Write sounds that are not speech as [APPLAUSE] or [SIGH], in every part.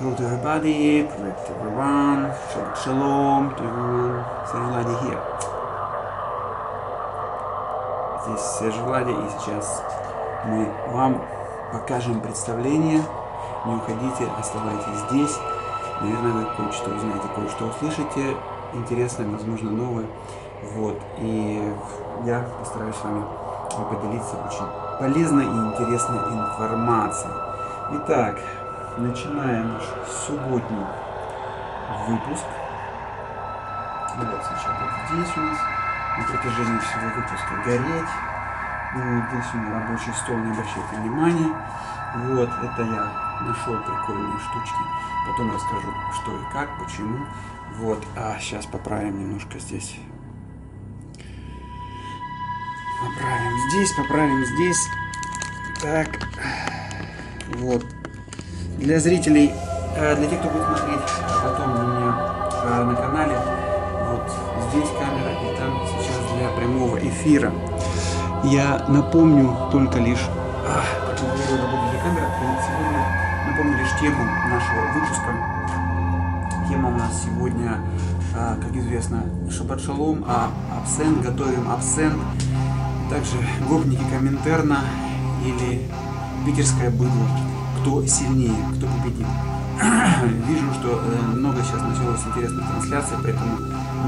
Hello to everybody, привет everyone, Shabbat Shalom to everyone, Serge Влади here. Здесь Серж Влади, и сейчас мы вам покажем представление. Не уходите, оставайтесь здесь. Наверное, вы кое-что узнаете, кое-что услышите. Интересное, возможно, новое. Вот. И я постараюсь с вами поделиться очень полезной и интересной информацией. Итак, начинаем наш субботний выпуск. Вот сначала вот здесь у нас на протяжении всего выпуска гореть. Вот здесь у меня рабочий стол, не обращайте внимания. Вот, это я нашел прикольные штучки. Потом расскажу, что и как, почему. Вот, а сейчас поправим немножко здесь. Поправим здесь, поправим здесь. Так, вот, для зрителей, э, для тех, кто будет смотреть потом у меня э, на канале, вот здесь камера и там сейчас для прямого эфира. Я напомню только лишь, а, будет для камеры, сегодня напомню лишь тему нашего выпуска. Тема у нас сегодня, а, как известно, Шаббат Шалом, а абсент, готовим абсент, также гопники Коминтерна или питерское быдло кто сильнее, кто победит. [CLEARS THROAT] Вижу, что э, много сейчас началось интересных трансляций, поэтому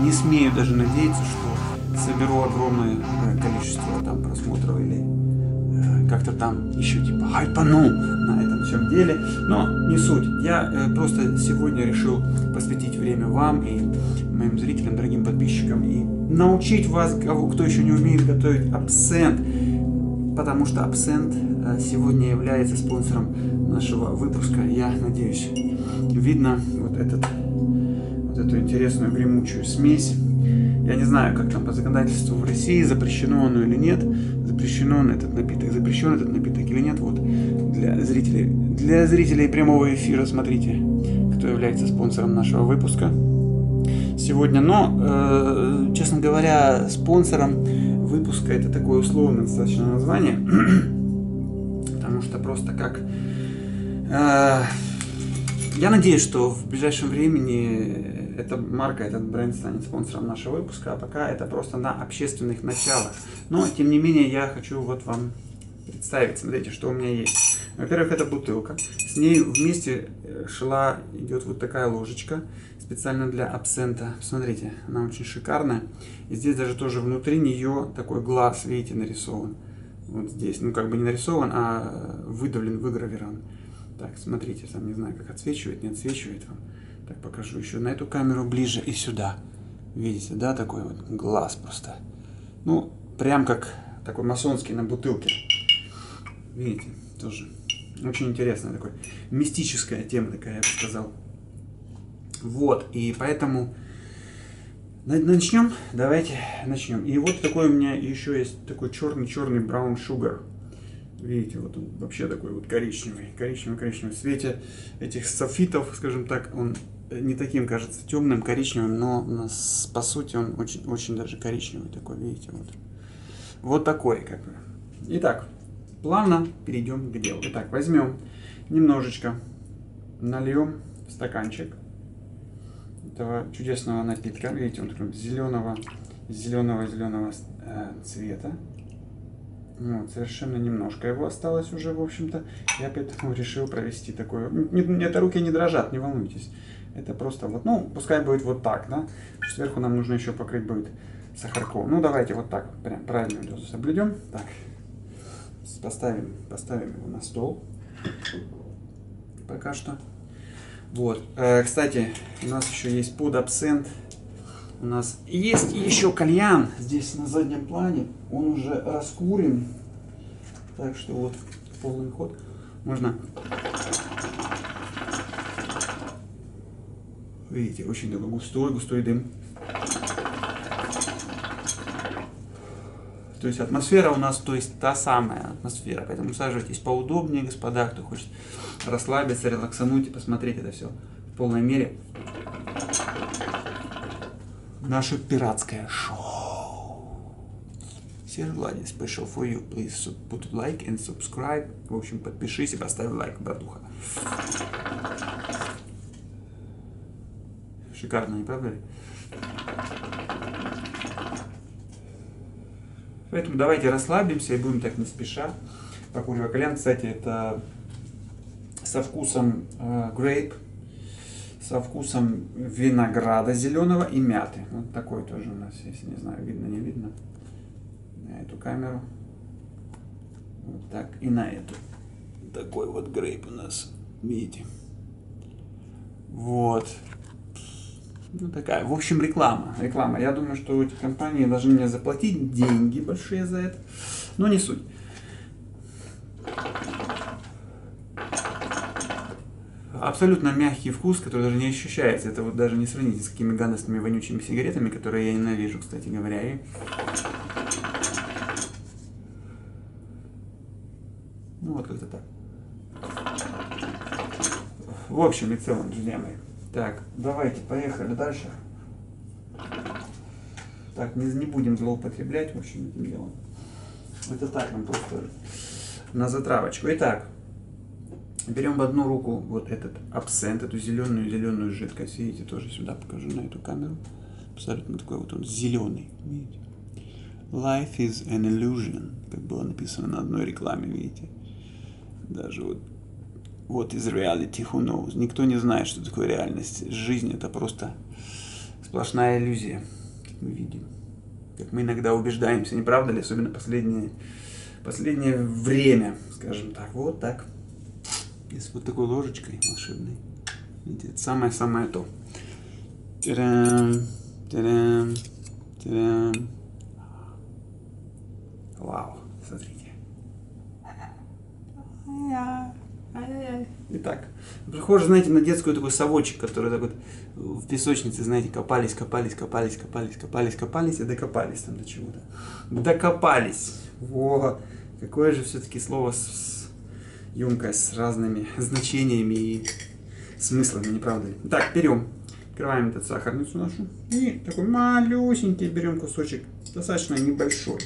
не смею даже надеяться, что соберу огромное э, количество там просмотров или э, как-то там еще типа хайпану на этом всем деле. Но не суть. Я просто сегодня решил посвятить время вам и моим зрителям, дорогим подписчикам и научить вас, кого, кто еще не умеет готовить абсент, потому что абсент сегодня является спонсором нашего выпуска. Я надеюсь, видно вот, этот, вот эту интересную гремучую смесь. Я не знаю, как там по законодательству в России, запрещено оно или нет, запрещено этот напиток, запрещен этот напиток или нет. Вот для зрителей, для зрителей прямого эфира смотрите, кто является спонсором нашего выпуска сегодня. Но, э, честно говоря, спонсором выпуска это такое условное достаточно название, просто как Э, я надеюсь, что в ближайшем времени эта марка, этот бренд станет спонсором нашего выпуска, а пока это просто на общественных началах. Но, тем не менее, я хочу вот вам представить, смотрите, что у меня есть. Во-первых, это бутылка. С ней вместе э, шла, идет вот такая ложечка, специально для абсента. Смотрите, она очень шикарная. И здесь даже тоже внутри нее такой глаз, видите, нарисован. Вот здесь, ну как бы не нарисован, а выдавлен, выгравирован. Так, смотрите, сам не знаю, как отсвечивает, не отсвечивает вам. Так, покажу еще на эту камеру ближе и сюда. Видите, да, такой вот глаз просто. Ну, прям как такой масонский на бутылке. Видите, тоже очень интересная такой мистическая тема такая, я бы сказал. Вот, и поэтому начнем, давайте начнем. И вот такой у меня еще есть такой черный-черный браун шугар. Видите, вот он вообще такой вот коричневый, коричневый-коричневый. В свете этих софитов, скажем так, он не таким кажется темным, коричневым, но по сути он очень, очень даже коричневый такой, видите, вот. Вот такой, как бы. Итак, плавно перейдем к делу. Итак, возьмем немножечко, нальем в стаканчик этого чудесного напитка. Видите, он такой зеленого, зеленого-зеленого э, цвета. Вот, совершенно немножко его осталось уже, в общем-то. Я поэтому [LAUGHS] решил провести такое. Это руки не дрожат, не волнуйтесь. Это просто вот, ну, пускай будет вот так, да. Сверху нам нужно еще покрыть будет сахарком. Ну, давайте вот так, прям правильную дозу соблюдем. Так, поставим, поставим его на стол. Пока что. Вот. Э, кстати, у нас еще есть под абсент у нас есть еще кальян здесь на заднем плане. Он уже раскурен. Так что вот полный ход. Можно Видите, очень такой густой, густой дым. То есть атмосфера у нас, то есть та самая атмосфера. Поэтому саживайтесь поудобнее, господа, кто хочет расслабиться, релаксануть и посмотреть это все в полной мере наше пиратское шоу. Серж Влади, special for you. Please put like and subscribe. В общем, подпишись и поставь лайк, братуха. Шикарно, не правда ли? Поэтому давайте расслабимся и будем так не спеша. Покуривая кальян, кстати, это со вкусом э, грейп, со вкусом винограда зеленого и мяты. Вот такой тоже у нас, если не знаю, видно, не видно. На эту камеру. Вот так и на эту. Такой вот грейп у нас, видите. Вот. Ну, такая, в общем, реклама. Реклама. Я думаю, что эти компании должны мне заплатить деньги большие за это. Но не суть. Абсолютно мягкий вкус, который даже не ощущается. Это вот даже не сравнить с какими гадостными вонючими сигаретами, которые я ненавижу, кстати говоря. И... Ну вот как-то так. В общем и целом, друзья мои. Так, давайте, поехали дальше. Так, не, не будем злоупотреблять, в общем, этим делом. Это так, нам просто на затравочку. Итак, берем в одну руку вот этот абсент, эту зеленую-зеленую жидкость. Видите, тоже сюда покажу на эту камеру. Абсолютно такой вот он зеленый. Видите? Life is an illusion, как было написано на одной рекламе, видите. Даже вот What is reality? Who knows? Никто не знает, что такое реальность. Жизнь это просто сплошная иллюзия, как мы видим. Как мы иногда убеждаемся, не правда ли? Особенно последнее, последнее время, скажем так. Вот так. И с вот такой ложечкой волшебной. Видите, это самое-самое то. Та-дам, та-дам, та-дам. Вау, смотрите. Итак, похоже, знаете, на детскую такой совочек, который так вот в песочнице, знаете, копались, копались, копались, копались, копались, копались и докопались там до чего-то. Докопались. Во, какое же все-таки слово емкое, с разными [LAUGHS] значениями и смыслами, не правда ли? Так, берем, открываем эту сахарницу нашу и такой малюсенький берем кусочек, достаточно небольшой.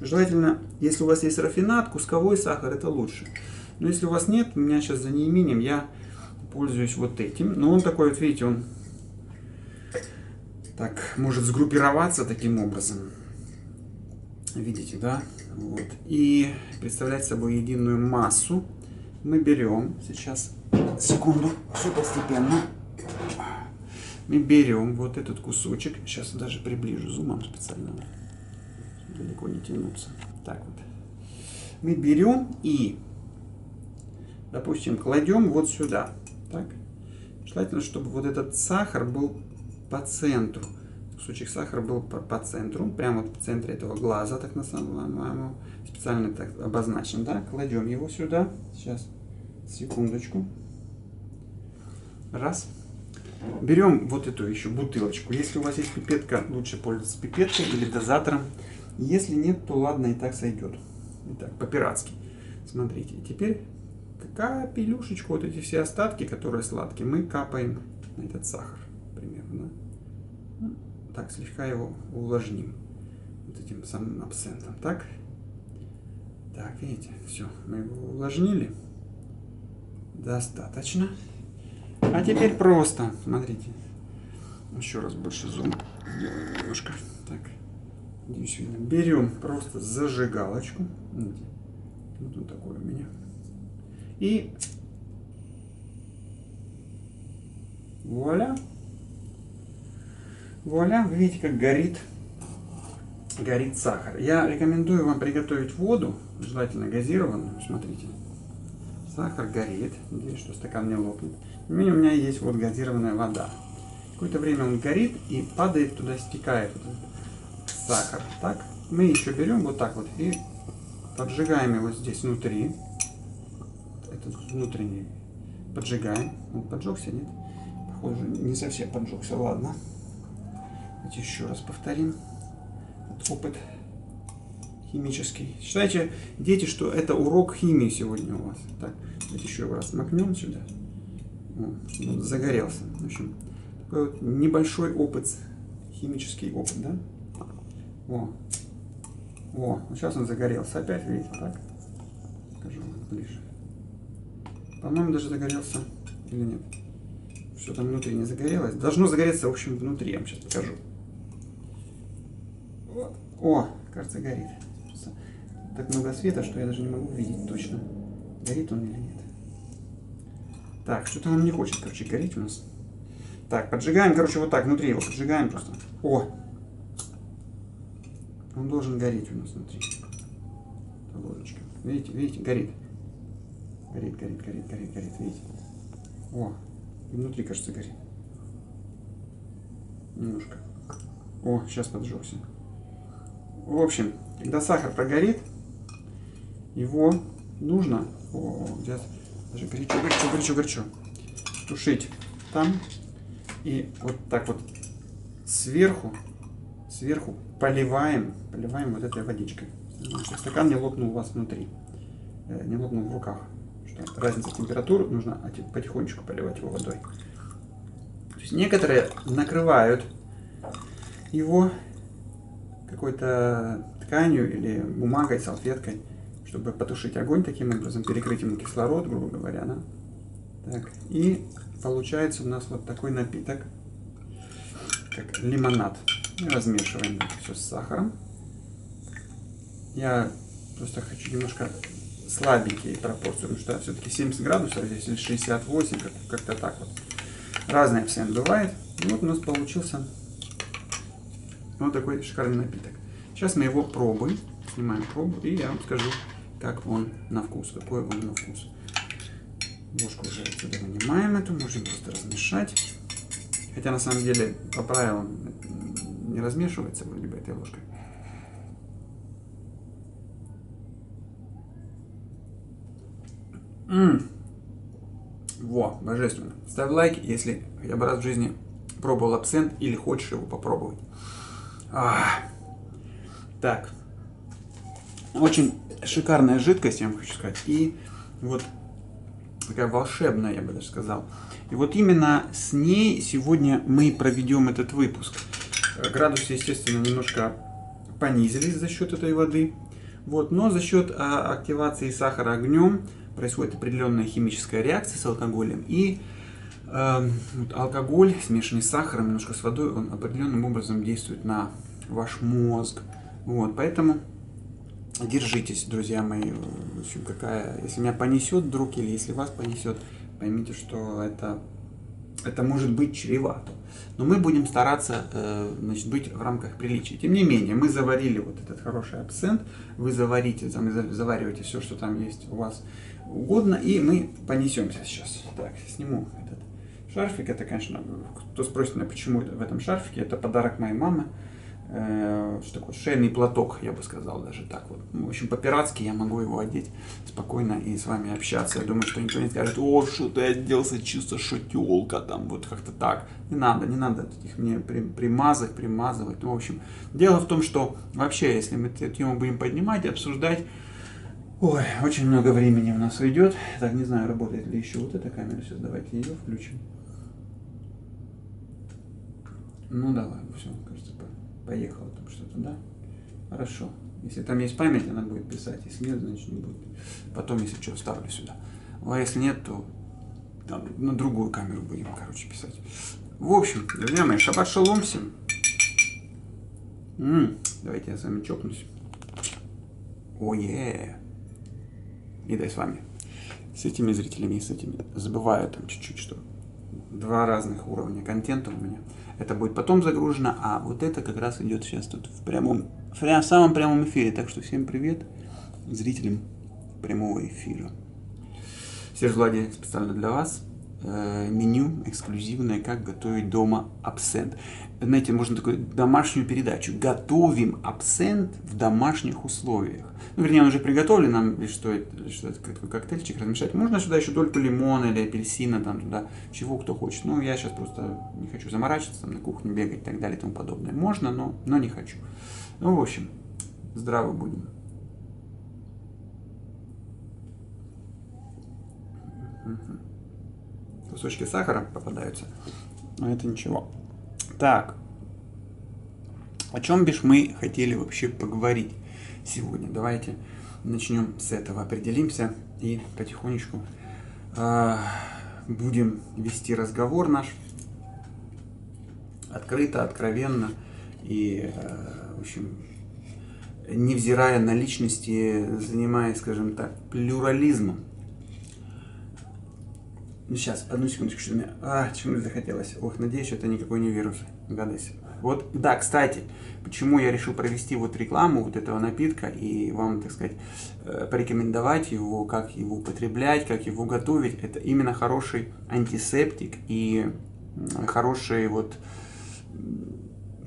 Желательно, если у вас есть рафинат, кусковой сахар, это лучше. Но если у вас нет, у меня сейчас за неимением я пользуюсь вот этим. Но он такой, вот видите, он так может сгруппироваться таким образом. Видите, да? Вот. И представлять собой единую массу мы берем сейчас, секунду, все постепенно. Мы берем вот этот кусочек, сейчас даже приближу зумом специально, далеко не тянуться. Так вот. Мы берем и допустим, кладем вот сюда. Так? Желательно, чтобы вот этот сахар был по центру. Кусочек сахара был по, по центру, прямо вот в центре этого глаза, так называемого, специально так обозначен. Да? Кладем его сюда. Сейчас, секундочку. Раз. Берем вот эту еще бутылочку. Если у вас есть пипетка, лучше пользоваться пипеткой или дозатором. Если нет, то ладно, и так сойдет. Итак, по-пиратски. Смотрите, теперь капелюшечку, вот эти все остатки, которые сладкие, мы капаем на этот сахар так, слегка его увлажним вот этим самым абсентом. Так, так, видите, все, мы его увлажнили. Достаточно. А теперь просто, смотрите, еще раз больше зум сделаем немножко. Так. Берем просто зажигалочку. Вот он такой у меня. И вуаля. Вуаля, вы видите, как горит, горит сахар. Я рекомендую вам приготовить воду, желательно газированную, смотрите. Сахар горит, надеюсь, что стакан не лопнет. У меня, у меня есть вот газированная вода. Какое-то время он горит и падает туда, стекает сахар. Так, мы еще берем вот так вот и поджигаем его здесь внутри этот внутренний поджигаем. Он поджегся, нет? Похоже, не совсем поджегся. Ладно. Давайте еще раз повторим. Вот опыт химический. Считайте, дети, что это урок химии сегодня у вас. Так, давайте еще раз макнем сюда. О, загорелся. В общем, такой вот небольшой опыт, химический опыт, да? О, о, сейчас он загорелся. Опять, видите, так? Скажу ближе. По-моему, даже загорелся или нет. что там внутри не загорелось. Должно загореться, в общем, внутри. Я вам сейчас покажу. Вот. О, кажется, горит. Так много света, что я даже не могу видеть точно, горит он или нет. Так, что-то он не хочет, короче, гореть у нас. Так, поджигаем, короче, вот так, внутри его поджигаем просто. О! Он должен гореть у нас внутри. Ложечка. Видите, видите, горит. Горит, горит, горит, горит, горит, видите? О, и внутри, кажется, горит. Немножко. О, сейчас поджегся. В общем, когда сахар прогорит, его нужно, о, сейчас, даже горячо, горячо, горячо, горячо, тушить там и вот так вот сверху, сверху поливаем, поливаем вот этой водичкой, стакан не лопнул у вас внутри, э, не лопнул в руках. Что разница температур, нужно потихонечку поливать его водой. То есть некоторые накрывают его какой-то тканью или бумагой, салфеткой, чтобы потушить огонь таким образом, перекрыть ему кислород, грубо говоря. Да? Так, и получается у нас вот такой напиток, как лимонад. И размешиваем все с сахаром. Я просто хочу немножко слабенькие пропорции, потому что все-таки 70 градусов здесь или 68, как-то как так вот. Разные всем бывает. И вот у нас получился вот такой шикарный напиток. Сейчас мы его пробуем. Снимаем пробу и я вам скажу, как он на вкус, какой он на вкус. Ложку уже отсюда вынимаем эту, можем просто размешать. Хотя на самом деле по правилам не размешивается вроде бы этой ложкой. Ммм. Во, божественно. Ставь лайк, если хотя бы раз в жизни пробовал абсент или хочешь его попробовать. А, так. Очень шикарная жидкость, я вам хочу сказать. И вот такая волшебная, я бы даже сказал. И вот именно с ней сегодня мы проведем этот выпуск. Градусы, естественно, немножко понизились за счет этой воды. Вот, но за счет а, активации сахара огнем происходит определенная химическая реакция с алкоголем. И алкоголь, смешанный с сахаром, немножко с водой, он определенным образом действует на ваш мозг. Вот, поэтому держитесь, друзья мои. В общем, какая, если меня понесет вдруг, или если вас понесет, поймите, что это, это может быть чревато. Но мы будем стараться э, значит, быть в рамках приличия. Тем не менее, мы заварили вот этот хороший абсент, вы заварите, завариваете все, что там есть у вас угодно, и мы понесемся сейчас. Так, сниму этот шарфик. Это, конечно, кто спросит меня, почему в этом шарфике, это подарок моей мамы. Э, что такое? Шейный платок, я бы сказал даже так вот. В общем, по-пиратски я могу его одеть спокойно и с вами общаться. Я думаю, что никто не скажет, о, что ты оделся чисто шутелка, там вот как-то так. Не надо, не надо их мне примазать, примазывать. Ну, в общем, дело в том, что вообще, если мы эту тему будем поднимать и обсуждать, Ой, очень много времени у нас уйдет. Так, не знаю, работает ли еще вот эта камера. Сейчас давайте ее включим. Ну давай, все, кажется, поехало там что-то, да? Хорошо. Если там есть память, она будет писать. Если нет, значит не будет. Потом, если что, вставлю сюда. Ну, а если нет, то там, на другую камеру будем, короче, писать. В общем, друзья мои, шаббат шалом всем. М-м, давайте я с вами чокнусь. Oh, и да, с вами. С этими зрителями и с этими. Забываю там чуть-чуть, что два разных уровня контента у меня. Это будет потом загружено, а вот это как раз идет сейчас тут в прямом, в самом прямом эфире. Так что всем привет зрителям прямого эфира. Серж Влади специально для вас. Э, меню эксклюзивное, как готовить дома абсент. Знаете, можно такую домашнюю передачу. Готовим абсент в домашних условиях. Ну, вернее, он уже приготовлен, нам лишь стоит, лишь стоит такой коктейльчик размешать. Можно сюда еще дольку лимона или апельсина, там туда, чего кто хочет. Ну, я сейчас просто не хочу заморачиваться, там на кухню бегать и так далее и тому подобное. Можно, но, но не хочу. Ну, в общем, здраво будем. Mm-hmm кусочки сахара попадаются. Но это ничего. Так. О чем бишь мы хотели вообще поговорить сегодня? Давайте начнем с этого, определимся и потихонечку э, будем вести разговор наш открыто, откровенно и, э, в общем, невзирая на личности, занимаясь, скажем так, плюрализмом. Ну, сейчас, одну секундочку, что мне... А, чему захотелось? Ох, надеюсь, это никакой не вирус. Гадость. Вот, да, кстати, почему я решил провести вот рекламу вот этого напитка и вам, так сказать, э, порекомендовать его, как его употреблять, как его готовить. Это именно хороший антисептик и хороший вот,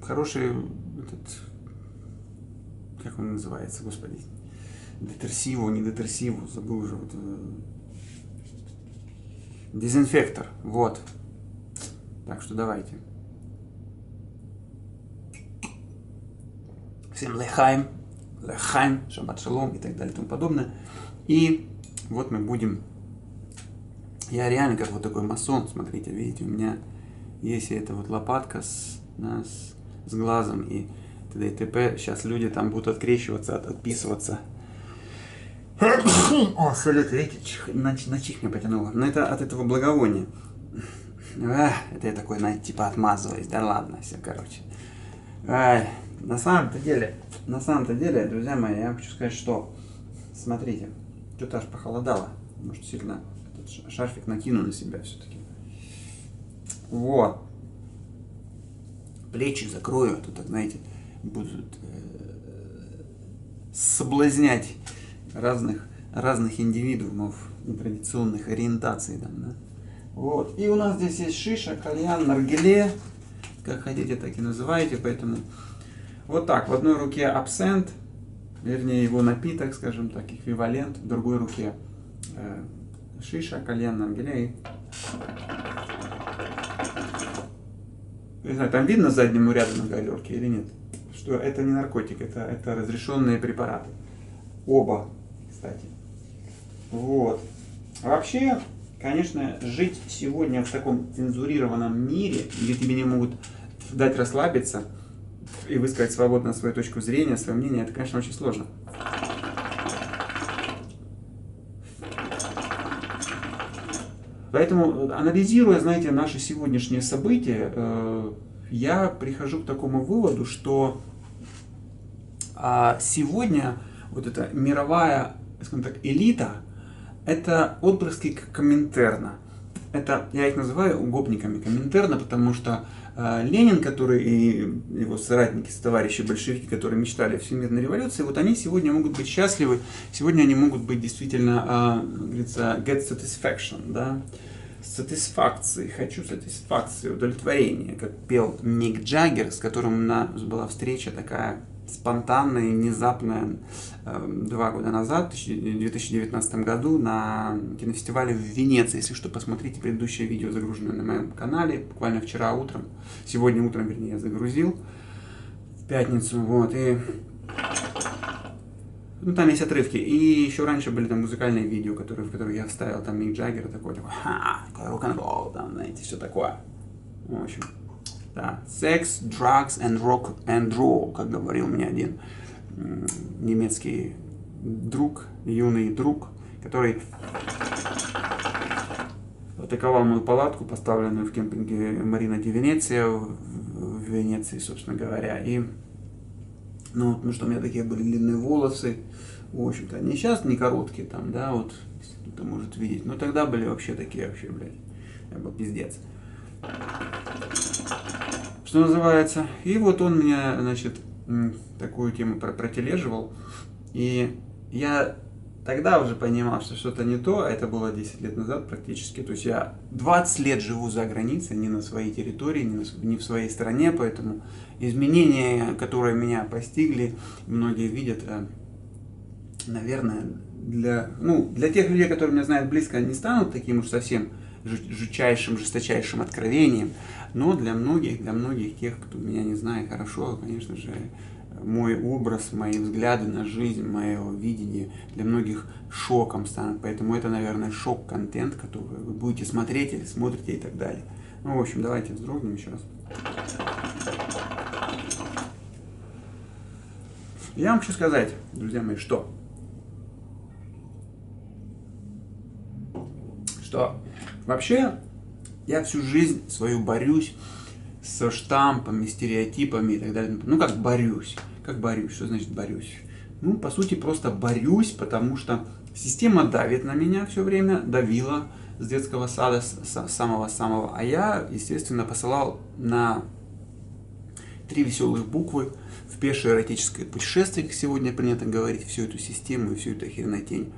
хороший этот, как он называется, господи, детерсиву, не детерсиву, забыл уже, вот, э, дезинфектор, вот. Так что давайте. всем лехайм, лехайм, шаббат шалом и так далее и тому подобное. И вот мы будем, я реально как вот такой масон, смотрите, видите, у меня есть эта вот лопатка с, да, с, с глазом и т.д. и т.п. Сейчас люди там будут открещиваться, от, отписываться. О, салют, видите, на, на чих меня потянуло. Но это от этого благовония. Эх, это я такой, знаете, типа отмазываюсь. Да ладно, все, короче. Ай, на самом-то деле, на самом-то деле, друзья мои, я хочу сказать, что, смотрите, что-то аж похолодало, может сильно этот шарфик накину на себя все-таки. Вот. Плечи закрою, а то так, знаете, будут э, соблазнять разных, разных индивидуумов нетрадиционных ориентаций. Там, да? Вот. И у нас здесь есть шиша, кальян, наргиле, как хотите, так и называйте, поэтому вот так, в одной руке абсент, вернее его напиток, скажем так, эквивалент, в другой руке э, шиша, кальян, наргиля Не знаю, там видно заднему ряду на галерке или нет? Что это не наркотик, это, это разрешенные препараты. Оба, кстати. Вот. вообще, конечно, жить сегодня в таком цензурированном мире, где тебе не могут дать расслабиться – и высказать свободно свою точку зрения, свое мнение, это, конечно, очень сложно. Поэтому, анализируя, знаете, наши сегодняшние события, э, я прихожу к такому выводу, что а, сегодня вот эта мировая, скажем так, элита, это отпрыски Коминтерна. Это, я их называю гопниками Коминтерна, потому что а, Ленин, который и его соратники, товарищи большевики, которые мечтали о всемирной революции, вот они сегодня могут быть счастливы, сегодня они могут быть действительно, а, говорится, get satisfaction, да, сатисфакции, хочу сатисфакции, удовлетворения, как пел Мик Джаггер, с которым у нас была встреча такая спонтанная и внезапная эм, два года назад, в 2019 году, на кинофестивале в Венеции. Если что, посмотрите предыдущее видео, загруженное на моем канале, буквально вчера утром, сегодня утром, вернее, я загрузил, в пятницу, вот, и ну, там есть отрывки. И еще раньше были там музыкальные видео, которые, в которые я вставил, там Мик Джаггер такой, такой, ха, рок-н-ролл, там, знаете, все такое. В общем, да. Sex, drugs and rock and roll, как говорил мне один немецкий друг, юный друг, который атаковал мою палатку, поставленную в кемпинге Марина Ди Венеция в Венеции, собственно говоря. И, ну, потому что у меня такие были длинные волосы, в общем-то, не сейчас, не короткие там, да, вот, кто-то может видеть, но тогда были вообще такие, вообще, блядь, я был пиздец что называется. И вот он меня, значит, такую тему протележивал. И я тогда уже понимал, что что-то не то, это было 10 лет назад практически. То есть я 20 лет живу за границей, не на своей территории, не, на, не в своей стране, поэтому изменения, которые меня постигли, многие видят, э, наверное, для, ну, для тех людей, которые меня знают близко, не станут таким уж совсем жутчайшим, жесточайшим откровением, но для многих, для многих тех, кто меня не знает хорошо, конечно же, мой образ, мои взгляды на жизнь, мое видение для многих шоком станут. Поэтому это, наверное, шок-контент, который вы будете смотреть или смотрите и так далее. Ну, в общем, давайте вздрогнем еще раз. Я вам хочу сказать, друзья мои, что? Что Вообще, я всю жизнь свою борюсь со штампами, стереотипами и так далее. Ну, как борюсь. Как борюсь? Что значит борюсь? Ну, по сути, просто борюсь, потому что система давит на меня все время, давила с детского сада, с самого-самого. А я, естественно, посылал на три веселых буквы в пешее эротическое путешествие, как сегодня принято говорить, всю эту систему и всю эту хренотень.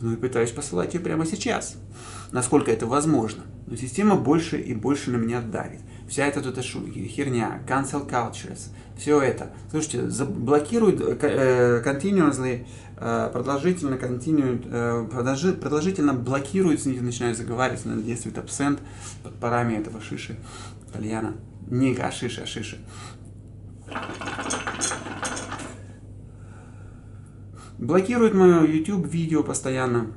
Ну и пытаюсь посылать ее прямо сейчас, насколько это возможно. Но система больше и больше на меня давит. Вся эта тут херня, cancel cultures, все это. Слушайте, блокируют э, continuously, э, продолжительно, continued, э, продолжительно блокируют, с них начинают заговаривать, на действует абсент под парами этого шиши, кальяна. Не ашиши, ашиши. Блокирует мое YouTube видео постоянно.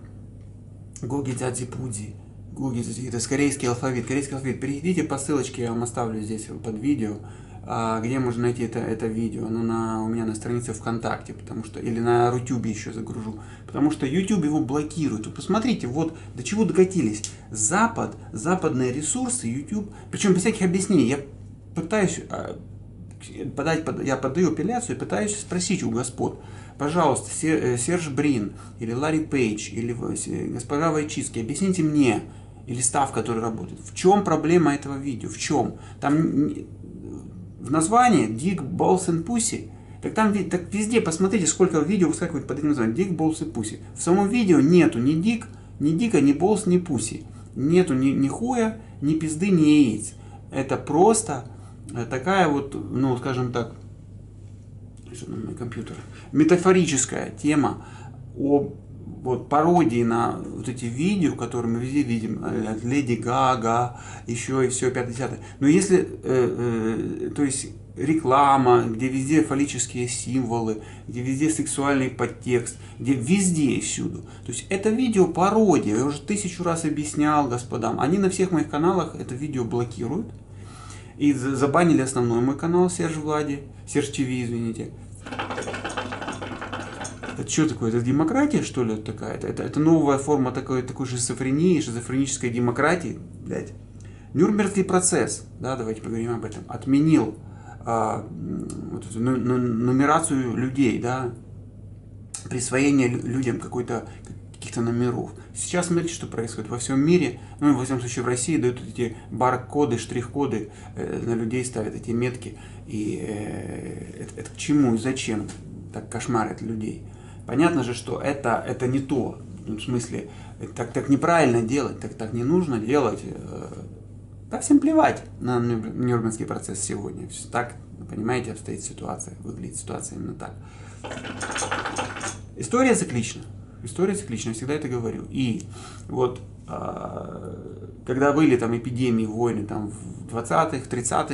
Гоги дяди пуди. Гоги это корейский алфавит. Корейский алфавит. Перейдите по ссылочке, я вам оставлю здесь под видео. А, где можно найти это, это видео? Ну, на, у меня на странице ВКонтакте, потому что, или на Рутюбе еще загружу. Потому что YouTube его блокирует. Вы посмотрите, вот до чего докатились. Запад, западные ресурсы, YouTube, причем без всяких объяснений. Я пытаюсь а, подать, я подаю апелляцию и пытаюсь спросить у господ, Пожалуйста, э, Серж Брин или Ларри Пейдж или э, госпожа Вайчиски, объясните мне, или став, который работает, в чем проблема этого видео, в чем? Там в названии Dick Balls and Pussy, так там так везде посмотрите, сколько видео выскакивает под этим названием. Dick, Balls и Pussy. В самом видео нету ни Dick, ни Дика, ни Balls, ни Pussy. Нету ни, ни хуя, ни пизды, ни яиц. Это просто э, такая вот, ну, скажем так, компьютер, метафорическая тема о вот, пародии на вот эти видео, которые мы везде видим, э, Леди Гага, еще и все, 5-10. Но если, э, э, то есть реклама, где везде фаллические символы, где везде сексуальный подтекст, где везде и всюду. То есть это видео пародия, я уже тысячу раз объяснял господам. Они на всех моих каналах это видео блокируют. И забанили основной мой канал Серж Влади, Серж ТВ, извините. Это что такое? Это демократия, что ли, такая? Это, это, это новая форма такой, такой шизофрении, шизофренической демократии, блядь. Нюрнбергский процесс, да, давайте поговорим об этом, отменил а, вот эту нумерацию людей, да, присвоение людям какой-то каких-то номеров. Сейчас смотрите, что происходит во всем мире, ну, во всяком случае, в России дают эти бар-коды, штрих-коды, э, на людей ставят эти метки. И э, это, это к чему и зачем так кошмарят людей? Понятно же, что это, это не то. Ну, в смысле, так, так неправильно делать, так, так не нужно делать. Э, да всем плевать на Нюрнбергский процесс сегодня. Так, понимаете, обстоит ситуация, выглядит ситуация именно так. История циклична. История циклична, я всегда это говорю. И вот а, когда были там эпидемии, войны там в 20-х, 30-х,